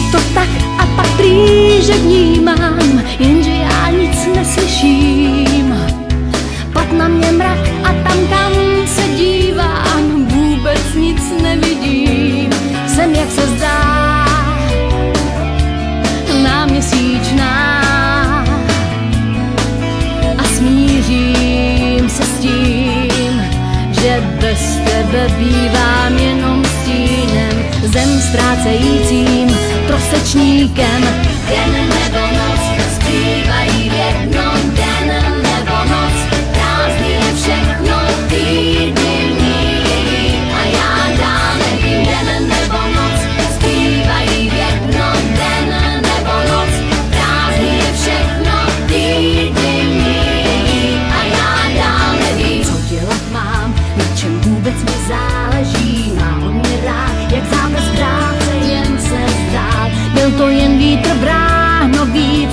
mrak a pak prý, že vnímám, jenže já nic neslyším. Pod na mě mrak a tam, kam se dívám, vůbec nic nevidím. Jsem, jak se zdá, náměsíčná a smířím se s tím, že bez tebe bývám zem ztrácejícím trosečníkem. Den nebo noc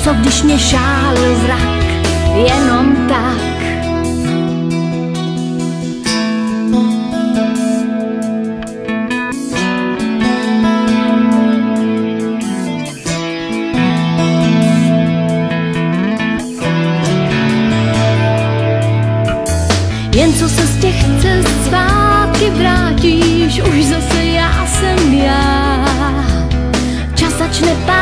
co když mě šálil zrak, jenom tak. Jen co se z těch cest zpátky vrátíš, už zase já jsem já. Čas začne pádit,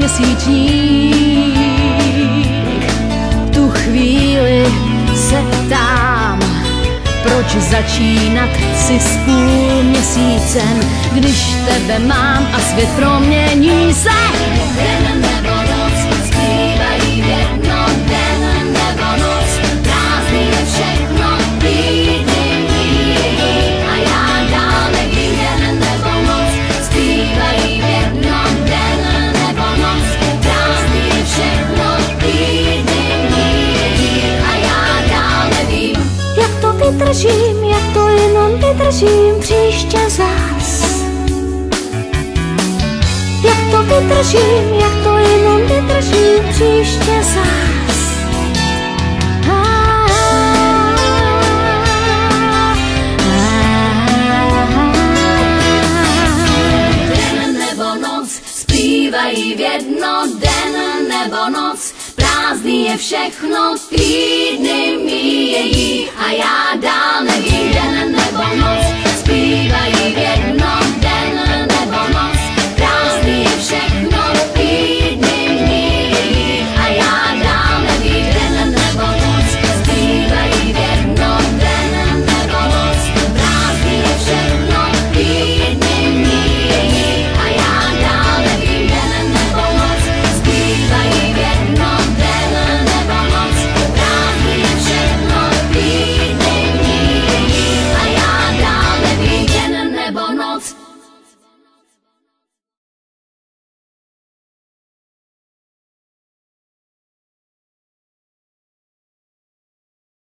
náměsíčník, v tu chvíli se ptám, proč začínat si s půl měsícem, když tebe mám a svět promění se. Den nebo vydržím, jak to jenom vydržím příště zás. Jak to vydržím, jak to jenom vydržím příště zás. Den nebo noc zpívají v jedno den nebo noc, prázdný je všechno, týdny míjejí a já dál nevím,